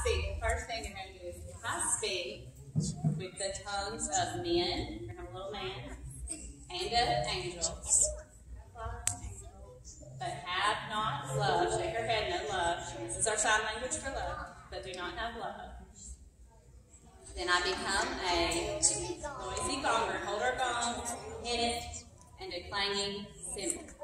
speak. The first thing you're going to do is high speak with the tongues of men. You're going to have a little man and of angels. But have not love. Shake her head, no love. This is our sign language for love, but do not have love. Then I become a noisy gonger. Hold our gong, hit it, and a clanging cymbal.